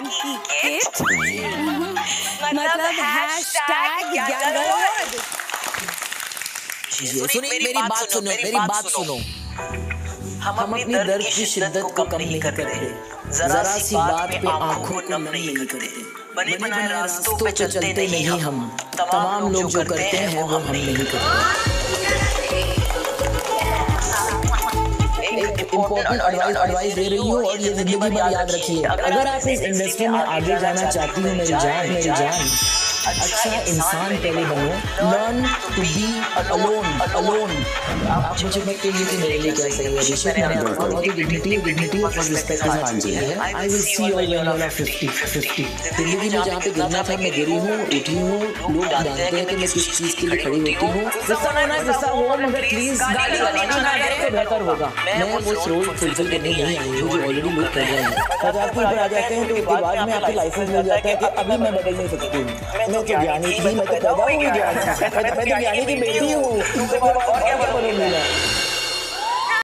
ज्ञान की किट। मतलब हैशटैग ज्ञान सुनिए मेरी बात सुनो मेरी बात सुनो। हम अपनी दर्द की शिद्दत को कम नहीं करते। जरा सी बात पे आँखों को नम नहीं करते। बने बनाए रास्तों पे चलते नहीं हम। तमाम लोग जो करते हैं वो हम नहीं करते। इम्पोर्टेंट एडवाइस एडवाइस दे रही हूँ और ये ज़िंदगी भर याद रखिए। अगर आप इस इंडस्ट्री में आगे जाना चाहती हो मेरी जान मेरी जान। अच्छा इंसान पहले बनो learn to be alone alone आप मुझे मत कहिए कि मेरे लिए क्या सही है? ऋषभ मैंने आपको बहुत ही डिग्निटी डिग्निटी और रिस्पेक्ट साथ की है I will see all when you are 50 50 ज़िंदगी में जहाँ पे गिरना था, मैं गिरी हूँ, उठी हूँ, लोग जानते हैं कि मैं किस चीज़ के लिए खड़ी होती हूँ। गुस्सा है गुस्सा हो मगर प्लीज़ गाली गाली ना करें तो बेहतर होगा। मैं वो रोल फुलफिल करने नहीं आई हूँ, जो ऑलरेडी लोग कर रहे हैं। पचास के ऊपर आ जाते हैं तो उसके बाद में आपको लाइसेंस मिल जाता है कि अभी मैं बदल नहीं सकती हूँ। मैं तो ज्ञानी थी मैं तो पैदा हुई ज्ञानी। मैं तो ज्ञानी की बेटी हूँ।